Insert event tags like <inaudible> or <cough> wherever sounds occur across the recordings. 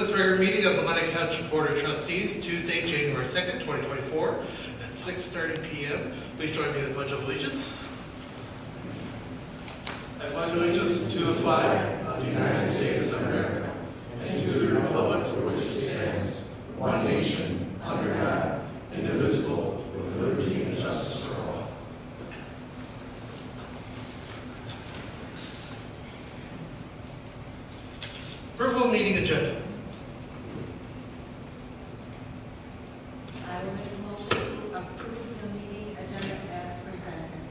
this regular meeting of the Lenox Township Board of Trustees, Tuesday, January 2nd, 2024, at 6:30 PM. Please join me in the Pledge of Allegiance. I pledge allegiance to the flag of the United States of America and to the republic for which it stands, one nation, under God, indivisible, with liberty and justice for all. Approval of meeting agenda. I will make a motion to approve the meeting agenda as presented.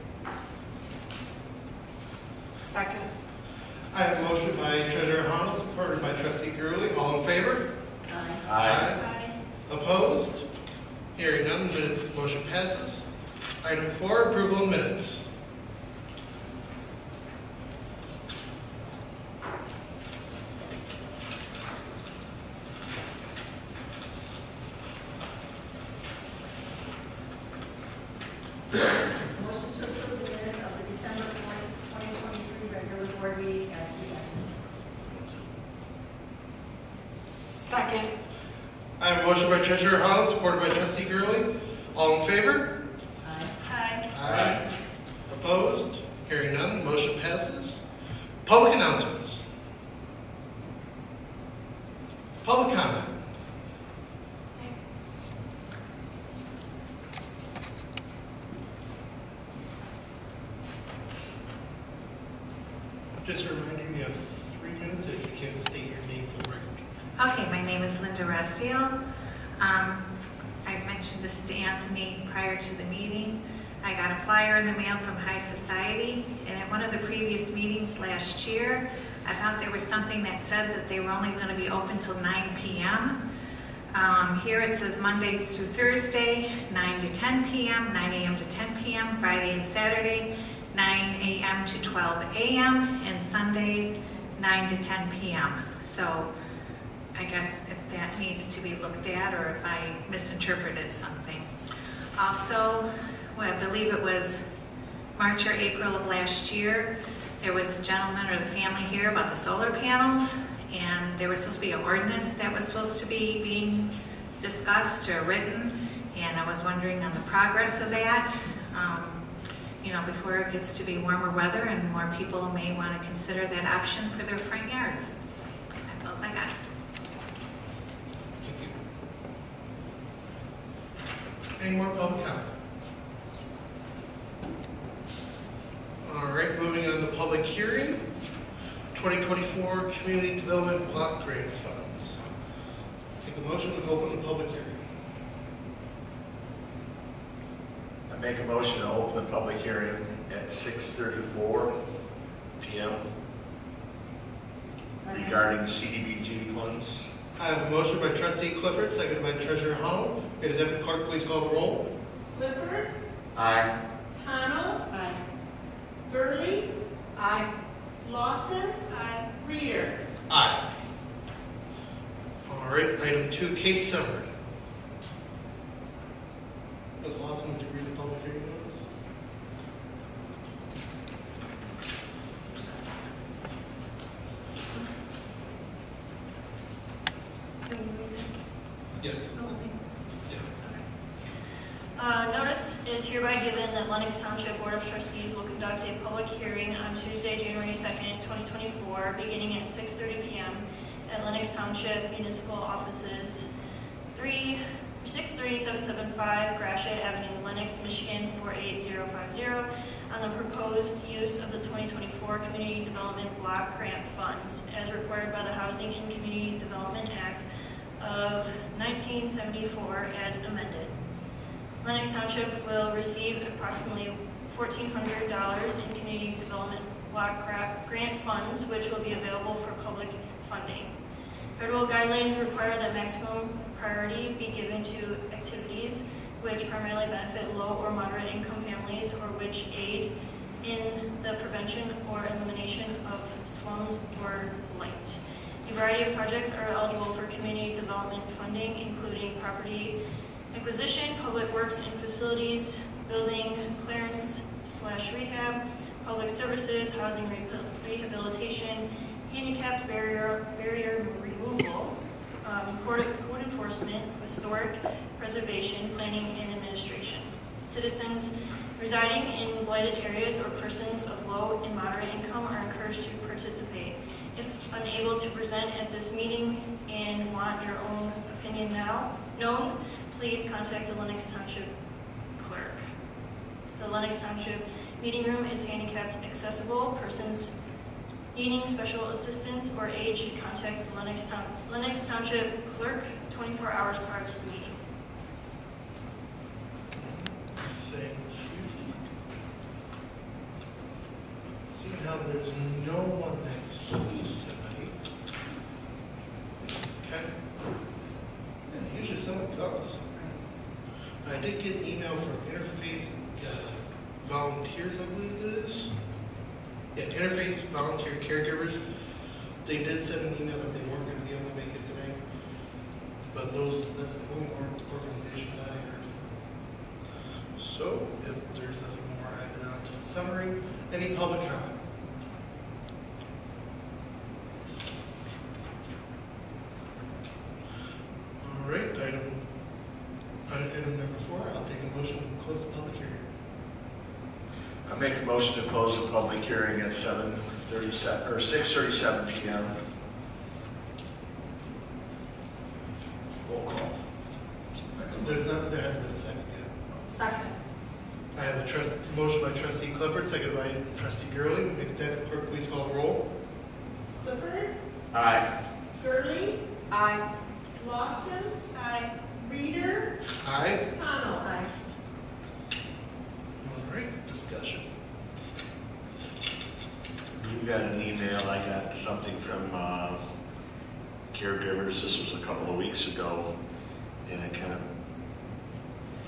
Second. I have a motion by Treasurer Honor, supported by Trustee Gurley. All in favor? Aye. Aye. Opposed? Hearing none, the motion passes. Item four, approval of minutes. Motion to approve the minutes of the December 20, 2023 regular board meeting as presented. Second. I have a motion by Treasurer Honor, supported by Trustee Gurley. All in favor? Aye. Aye. Opposed? Hearing none, the motion passes. Public announcements. Public comment. Just a reminder, you have three minutes if you can state your name for the record. Okay, my name is Linda Rossio. Um, I mentioned this to Anthony prior to the meeting. I got a flyer in the mail from High Society, and at one of the previous meetings last year, I thought there was something that said that they were only going to be open till 9 PM. Um, Here it says Monday through Thursday, 9 to 10 PM, 9 AM to 10 PM, Friday and Saturday, 9 AM to 12 AM, and Sundays, 9 to 10 PM. So I guess if that needs to be looked at, or if I misinterpreted something. Also, well, I believe it was March or April of last year, there was a gentleman or the family here about the solar panels, and there was supposed to be an ordinance that was supposed to be being discussed or written, and I was wondering on the progress of that, um, you know, before it gets to be warmer weather and more people may want to consider that option for their front yards. That's all I got. Thank you. Any more public comment? All right, moving on to public hearing. 2024 Community Development Block Grant Funds. Take a motion to open the public hearing. I make a motion to open the public hearing at 6:34 PM Second. regarding CDBG funds. I have a motion by trustee Clifford, seconded by treasurer Hull. May the deputy clerk please call the roll? Clifford, Aye. Connell, Aye. Gurley, Aye. Lawson, I Reader. Aye. All right, item two, case summary. Ms. Lawson, would you read the public hearing notice? Yes. Uh, Notice is hereby given that Lenox Township Board of Trustees will conduct a public hearing on Tuesday, January 2nd, 2024, beginning at 6:30 PM at Lenox Township Municipal Offices, 3 63775 Gratiot Avenue, Lenox, Michigan 48050, on the proposed use of the 2024 Community Development Block Grant Funds as required by the Housing and Community Development Act of 1974 as amended. Lenox Township will receive approximately $1,400 in community development block grant funds, which will be available for public funding. Federal guidelines require that maximum priority be given to activities which primarily benefit low or moderate income families or which aid in the prevention or elimination of slums or blight. A variety of projects are eligible for community development funding, including property acquisition, public works and facilities, building clearance slash rehab, public services, housing rehabilitation, handicapped barrier, barrier removal, um, code enforcement, historic preservation, planning, and administration. Citizens residing in blighted areas or persons of low and moderate income are encouraged to participate. If unable to present at this meeting and want your own opinion now known, please contact the Lenox Township clerk. The Lenox Township meeting room is handicapped accessible. Persons needing special assistance or aid should contact the Lenox Town, Lenox Township clerk 24 hours prior to the meeting. Thank you. Seeing how there's no one that keys tonight, which is kind of, yeah, usually someone goes. I did get an email from Interfaith uh, Volunteers, I believe it is. Yeah, Interfaith Volunteer Caregivers. They did send an email that they weren't going to be able to make it today. But those, that's the only organization that I heard from. So, if there's nothing more added on to the summary, any public comment? All right, item, item item number four, I'll take a motion to close the public hearing. I make a motion to close the public hearing at seven thirty-seven, or six thirty-seven PM. Roll call. There's not, there hasn't been a second yet. Second. I have a trust, motion by trustee Clifford, seconded by trustee Gurley. Make the deputy clerk please call the roll. Clifford, Aye. Gurley, Aye. Lawson, Aye. Reader, Aye. Connell. Aye. All right, discussion. You got an email, I got something from uh, caregivers, this was a couple of weeks ago, and it kind of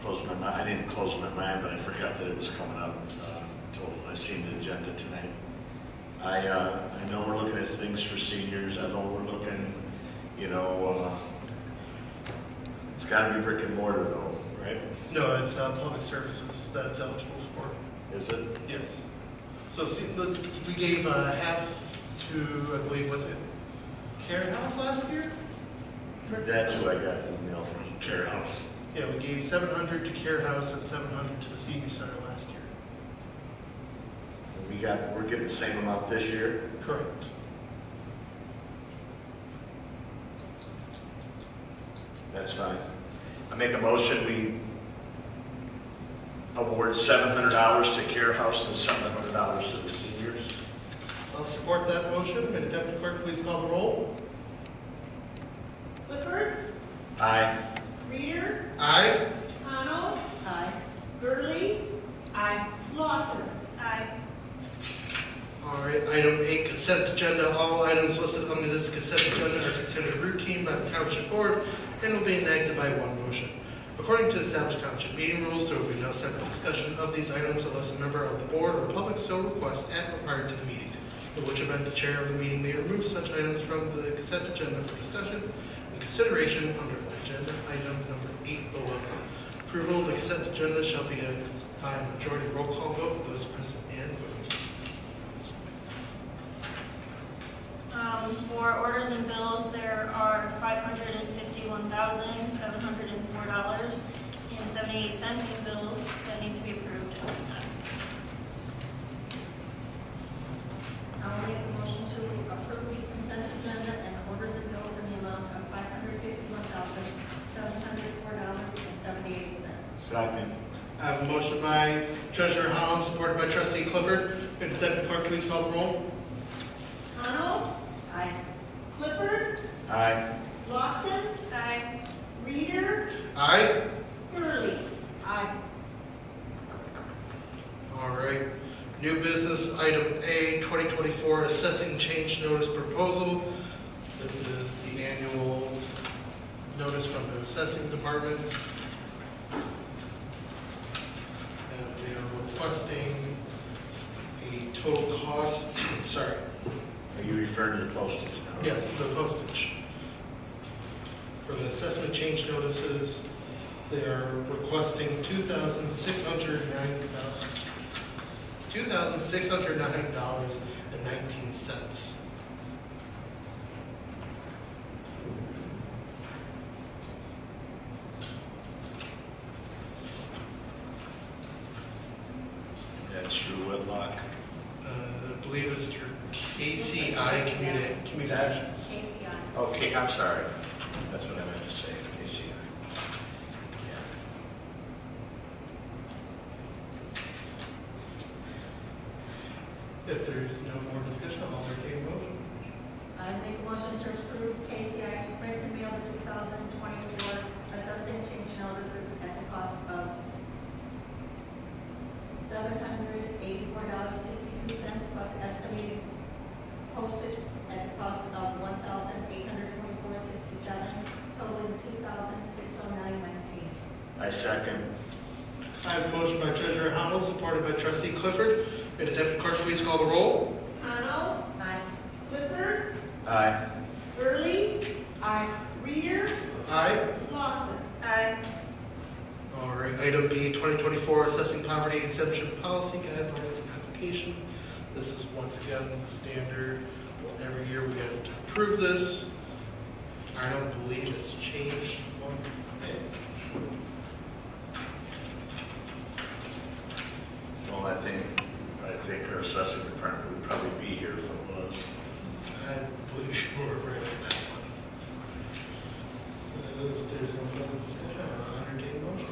closed my mind, I didn't close my mind, but I forgot that it was coming up uh, until I seen the agenda tonight. I, uh, I know we're looking at things for seniors, I know we're looking, you know, uh, it's gotta be brick and mortar though, right? No, it's uh, public services that it's eligible for. Is it? Yes. So see, let's- we gave uh, half to, I believe, was it Care House last year? That's who I got the email from, Care House. Yeah, we gave seven hundred to Care House and seven hundred to the senior center last year. We got, we're getting the same amount this year. Correct. That's fine. I make a motion, we award seven hundred dollars to Care House and seven hundred dollars to the seniors. I'll support that motion. May the deputy clerk please call the roll. Clifford, Aye. Reader, Aye. Connell, Aye. Gurley, Aye. Lawson. Aye. All right, item eight, consent agenda. All items listed under this consent agenda are considered routine by the township board and will be enacted by one motion. According to established township meeting rules, there will be no separate discussion of these items unless a member of the board or public so requests at or prior to the meeting, in which event the chair of the meeting may remove such items from the consent agenda for discussion and consideration under agenda item number eight below. Approval of the consent agenda shall be a by majority roll call vote of those present and voting. Um, For orders and bills, there are $551,704.78 in bills that need to be approved at this time. I'll make a motion to approve the consent agenda and orders and bills in the amount of five hundred fifty-one thousand, seven hundred four dollars and seventy-eight cents. Second. I have a motion by Treasurer Holland, supported by Trustee Clifford. May the deputy clerk please call the roll? Connell, Aye. Clifford, Aye. Lawson, Aye. Reader, Aye. Gurley. Aye. All right. New business, item A, 2024 assessing change notice proposal. This is the annual notice from the assessing department. And they are requesting a total cost, sorry, Are you referring to the postage now? Yes, the postage. For the assessment change notices, they are requesting two thousand six hundred nine, dollars and nineteen cents. through Whitlock. Uh, I believe it's through KCI Communi- Communications. KCI. Okay, I'm sorry. That's what I meant to say, KCI. Yeah. If there's no more discussion, I'll entertain a motion. I make a motion to approve KCI to print and mail the 2024 assessing change notices at the cost of $784.52 plus estimated postage at the cost of $1,824.67, totaling $2,609.19. I second. I have a motion by Treasurer Hamel, supported by Trustee Clifford. May the Deputy Clerk please call the roll? Kano, Aye. Clifford, Aye. Gurley, Aye. Reader, Aye. Lawson. Aye. All right, item B, 2024 Assessing Poverty Exemption Policy Guidelines and Application. This is once again the standard. Every year we have to approve this. I don't believe it's changed one bit. Well, I think, I think our assessing department would probably be here if it was. I believe you were right on that one. Uh, If there's no I'll entertain a motion.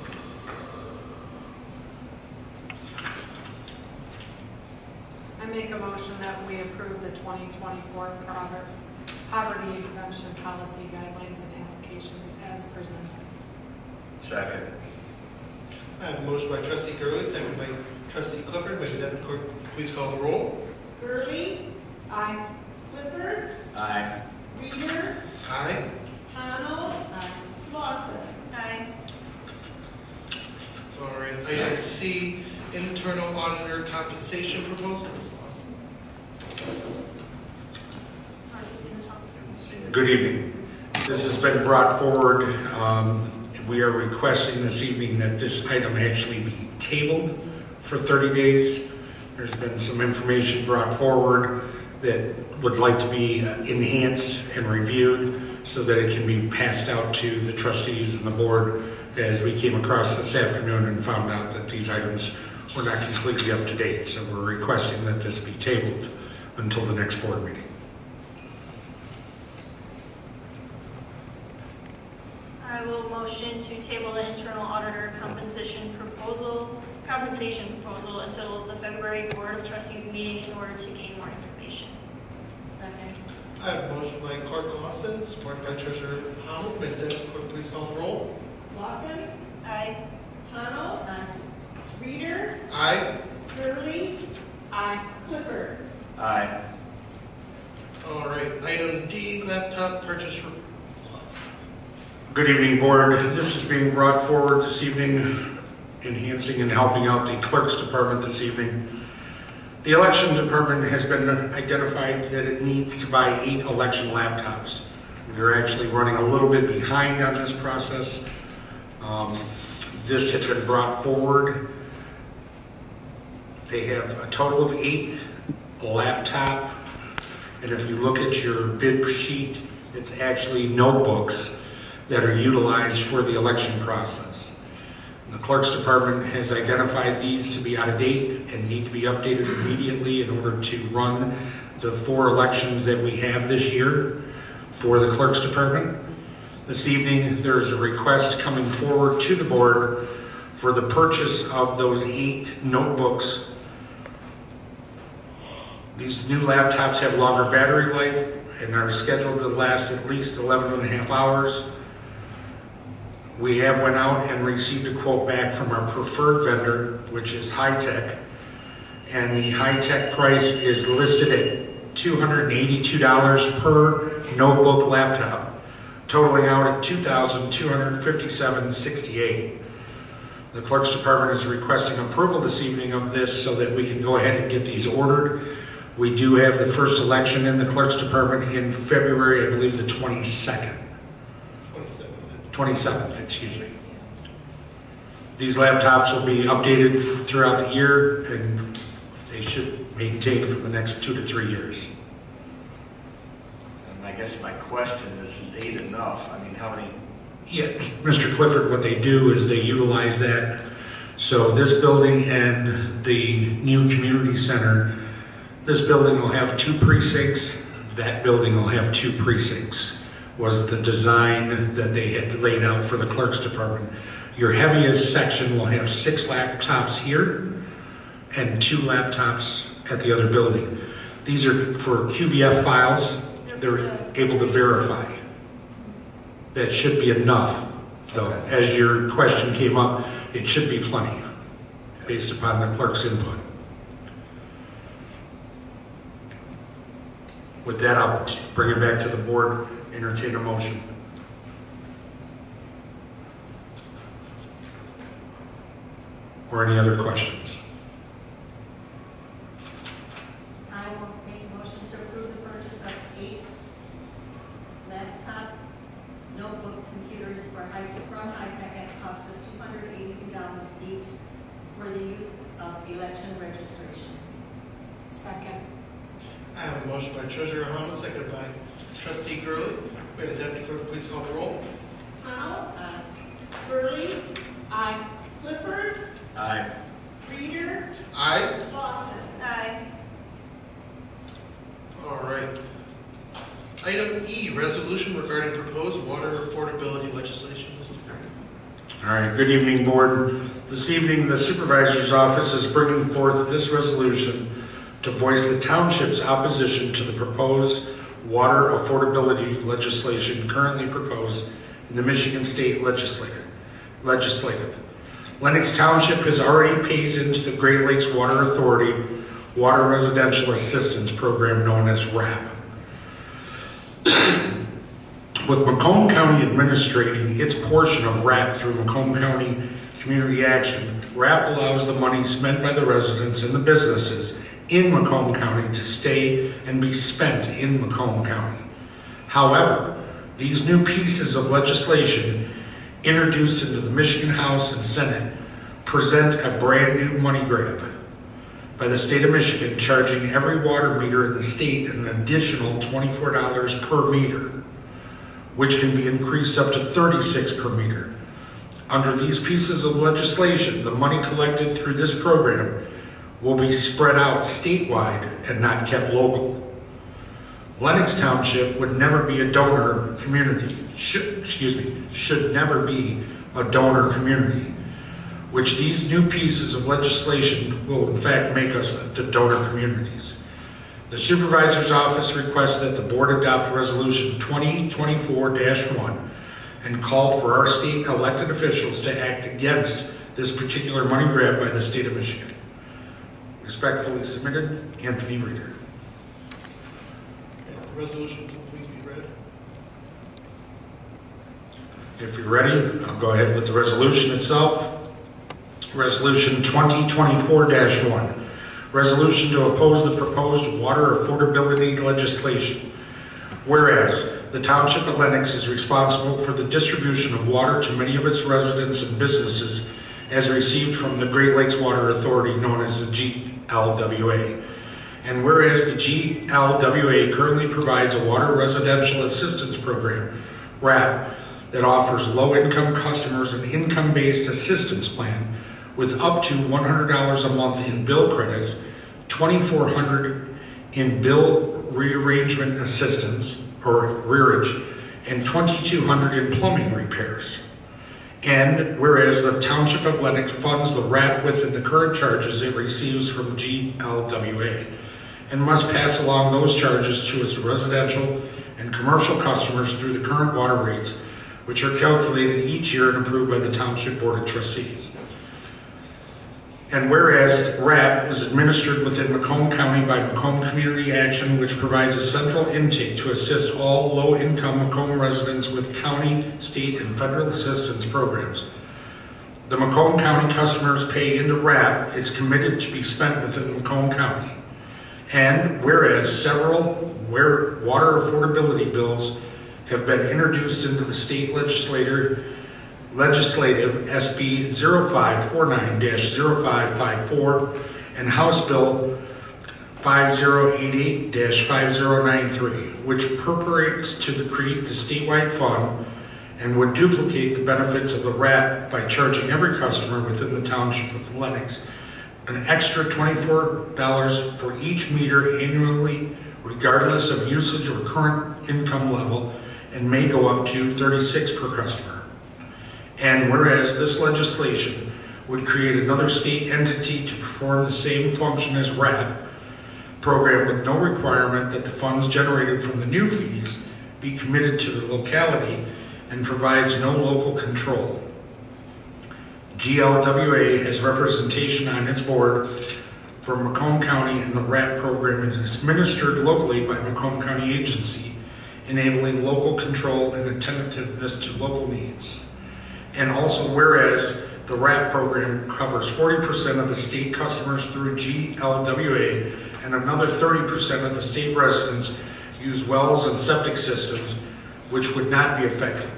I make a motion that we approve the 2024 pover- poverty exemption policy guidelines and applications as presented. Second. I have a motion by Trustee Gurley, second by Trustee Clifford. May the Deputy Clerk please call the roll? Gurley, Aye. Clifford, Aye. Reader, Aye. Kano, Aye. Lawson. Aye. All right, item C, internal auditor compensation proposal. Ms. Lawson. Good evening. This has been brought forward. Um, We are requesting this evening that this item actually be tabled for 30 days. There's been some information brought forward that would like to be enhanced and reviewed so that it can be passed out to the trustees and the board as we came across this afternoon and found out that these items were not completely up to date. So we're requesting that this be tabled until the next board meeting. I will motion to table the internal auditor compensation proposal, compensation proposal until the February Board of Trustees meeting in order to gain more information. Second. I have a motion by Clerk Lawson, supported by Treasurer Hamel. May the Deputy Clerk please call the roll? Lawson, Aye. Kano, Aye. Reader, Aye. Gurley, Aye. Clifford. Aye. All right, item D, laptop purchase request. Good evening, Board. This is being brought forward this evening, enhancing and helping out the Clerk's Department this evening. The Election Department has been identified that it needs to buy eight election laptops. We're actually running a little bit behind on this process. Um, This has been brought forward. They have a total of eight laptop, and if you look at your bid sheet, it's actually notebooks that are utilized for the election process. The clerk's department has identified these to be out of date and need to be updated immediately in order to run the four elections that we have this year for the clerk's department. This evening, there's a request coming forward to the board for the purchase of those eight notebooks. These new laptops have longer battery life and are scheduled to last at least 11 and a half hours. We have went out and received a quote back from our preferred vendor, which is High Tech. And the High Tech price is listed at $282 per notebook laptop, totaling out at $2,257.68. The clerk's department is requesting approval this evening of this so that we can go ahead and get these ordered. We do have the first election in the clerk's department in February, I believe the 22nd. 27. 27th, excuse me. These laptops will be updated throughout the year, and they should maintain for the next two to three years. Guess my question is, is eight enough? I mean, how many, Yeah, Mr. Clifford, what they do is they utilize that So this building and the new community center, this building will have two precincts, that building will have two precincts, was the design that they had laid out for the clerk's department. Your heaviest section will have six laptops here and two laptops at the other building. These are for QVF files, they're able to verify. That should be enough, though. As your question came up, it should be plenty, based upon the clerk's input. With that, I'll bring it back to the board, entertain a motion. Or any other questions? I will make a motion to approve the purchase of eight laptop notebook computers for high from high tech at a cost of two hundred eighty-two dollars each for the use of election registration. Second. I have a motion by Treasurer Hamel, seconded by Trustee Gurley. May the deputy clerk please call the roll. Connell, Aye. Gurley, Aye. Clifford, Aye. Reader, Aye. Lawson. Aye. All right. Item E, resolution regarding proposed water affordability legislation. All right, good evening, board. This evening, the supervisor's office is bringing forth this resolution to voice the township's opposition to the proposed water affordability legislation currently proposed in the Michigan State Legislature. Legislative. Lenox Township has already pays into the Great Lakes Water Authority Water Residential Assistance Program known as RAP. With Macomb County administrating its portion of RAP through Macomb County Community Action, RAP allows the money spent by the residents and the businesses in Macomb County to stay and be spent in Macomb County. However, these new pieces of legislation introduced into the Michigan House and Senate present a brand new money grab by the state of Michigan charging every water meter in the state an additional $24 per meter, which can be increased up to 36 per meter. Under these pieces of legislation, the money collected through this program will be spread out statewide and not kept local. Lenox Township would never be a donor community, should, excuse me, should never be a donor community, which these new pieces of legislation will in fact make us the donor communities. The supervisor's office requests that the board adopt resolution 2024-1 and call for our state elected officials to act against this particular money grab by the state of Michigan. Respectfully submitted, Anthony Reader. If the resolution can please be read. If you're ready, I'll go ahead with the resolution itself. Resolution 2024-1. Resolution to oppose the proposed water affordability legislation. Whereas the Township of Lenox is responsible for the distribution of water to many of its residents and businesses as received from the Great Lakes Water Authority known as the GLWA. And whereas the GLWA currently provides a water residential assistance program, RAP, that offers low-income customers an income-based assistance plan with up to $100 a month in bill credits, 2,400 in bill rearrangement assistance or arrearage, and 2,200 in plumbing repairs. And whereas the Township of Lenox funds the RAP within the current charges it receives from GLWA and must pass along those charges to its residential and commercial customers through the current water rates, which are calculated each year and approved by the Township Board of Trustees. And whereas RAP is administered within Macomb County by Macomb Community Action, which provides a central intake to assist all low-income Macomb residents with county, state, and federal assistance programs. The Macomb County customers pay into RAP is committed to be spent within Macomb County. And whereas several water affordability bills have been introduced into the state legislator Legislative SB 0549-0554 and House Bill 5088-5093, which purports to create the statewide fund and would duplicate the benefits of the RAP by charging every customer within the township of Lenox an extra $24 for each meter annually, regardless of usage or current income level, and may go up to 36 per customer. And whereas this legislation would create another state entity to perform the same function as RAP program with no requirement that the funds generated from the new fees be committed to the locality and provides no local control. GLWA has representation on its board for Macomb County and the RAP program is administered locally by Macomb County Agency, enabling local control and attentiveness to local needs. And also whereas the RAP program covers 40% of the state customers through GLWA and another 30% of the state residents use wells and septic systems which would not be affected.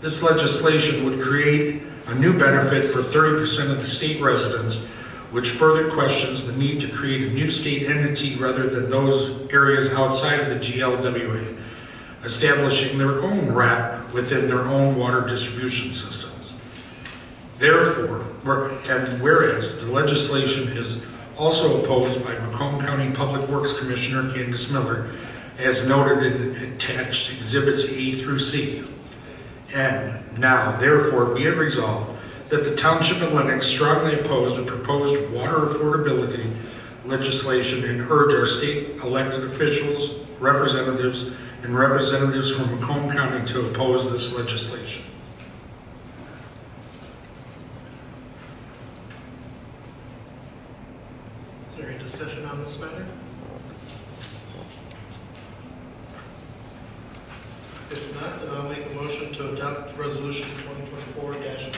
This legislation would create a new benefit for 30% of the state residents, which further questions the need to create a new state entity rather than those areas outside of the GLWA, establishing their own RAP within their own water distribution systems. Therefore, and whereas the legislation is also opposed by Macomb County Public Works Commissioner Candace Miller, as noted in attached exhibits A through C. And now, therefore, be it resolved that the Township of Lenox strongly oppose the proposed water affordability legislation and urge our state elected officials, representatives, and representatives from Macomb County to oppose this legislation. Is there any discussion on this matter? If not, then I'll make a motion to adopt resolution twenty twenty-four dash.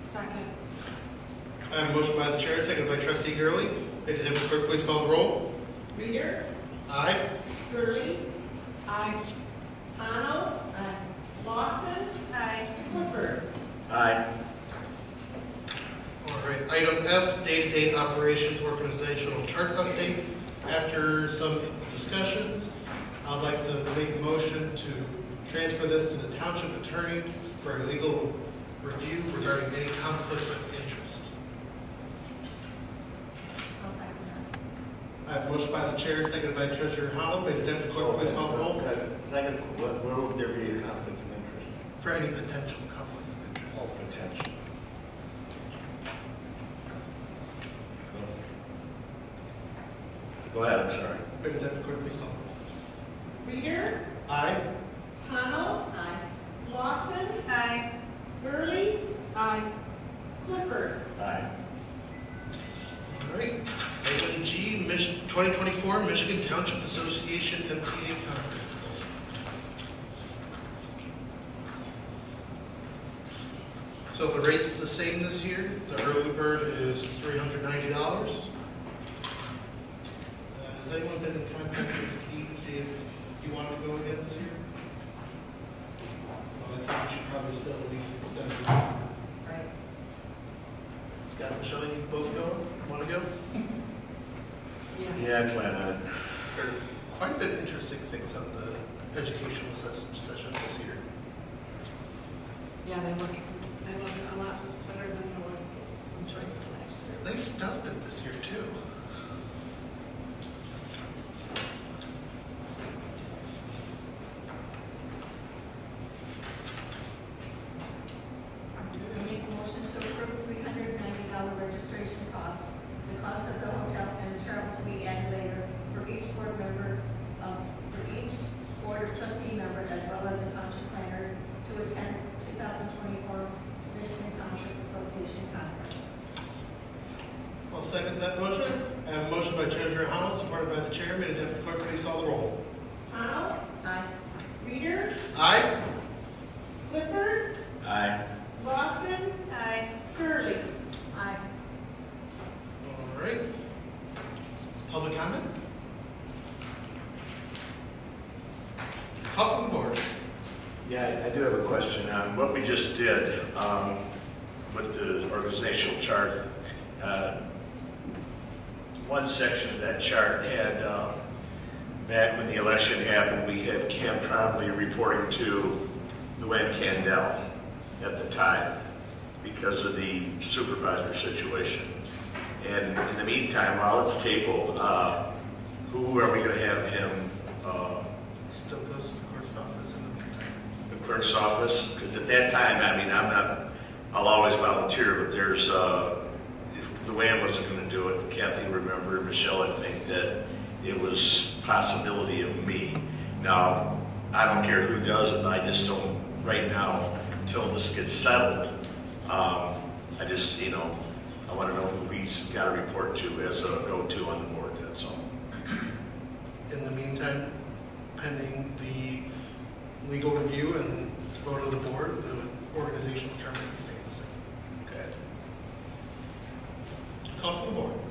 Second. I have a motion by the chair, seconded by trustee Gurley. May the deputy clerk please call the roll? Reader, Aye. Gurley, Aye. Kano, Lawson, Aye. Clifford. Aye. All right, item F, day-to-day operations organizational chart update. After some discussions, I'd like to make a motion to transfer this to the township attorney for a legal review regarding any conflicts of interest. I'll second that. I have a motion by the chair, seconded by treasurer Holland. May the deputy clerk please call the roll Second, what, where would there be a conflict of interest? for any potential conflicts of interest. Oh, potential. Go ahead, I'm sorry. May the deputy clerk please call the roll. Reader, Aye. Kano, Aye. Lawson, Aye. Gurley, Aye. Clifford. 2024 Michigan Township Association MTA Conference. So the rate's the same this year. The early bird is $390. Uh, Has anyone been in contact with Steve to see if you want to go again this year? Well, I think we should probably still at least extend it. Right. Scott and Michelle, you both go? Want to go? Yes. <laughs> Yeah, I plan on it. There are quite a bit of interesting things on the educational ses- sessions this year. Yeah, they look, they look a lot better than there was some choices last year. They stuffed it this year too. I make a motion to approve three hundred and ninety dollar registration cost, the cost of the hotel and travel to be added later for each board member, um, for each board of trustee member as well as a township planner to attend two thousand twenty-four Michigan Township Association Conference. I'll second that motion. I have a motion by Treasurer Holland, supported by the chair. May the deputy clerk please call the roll. Kano, Aye. Reader, Aye. Clifford, Aye. Lawson, Aye. Gurley. Aye. All right. Public comment? Call board. Yeah, I do have a question on what we just did um, with the organizational chart. Uh, One section of that chart had uh, back when the election happened, we had Cam Trombley reporting to Luann Candell at the time because of the supervisor situation. And in the meantime, while it's tabled, uh, who are we going to have him, uh, Still goes to the clerk's office in the meantime. the clerk's office? Because at that time, I mean, I'm not, I'll always volunteer, but there's, uh, if Luann wasn't going to do it, Kathy remembered, Michelle, I think, that it was possibility of me. Now, I don't care who does it, I just don't, right now, until this gets settled, um, I just, you know, I want to know who he's got to report to as a go-to on the board, that's all. In the meantime, pending the legal review and vote of the board, the organization will determine if stay the same. Okay. Call for the board.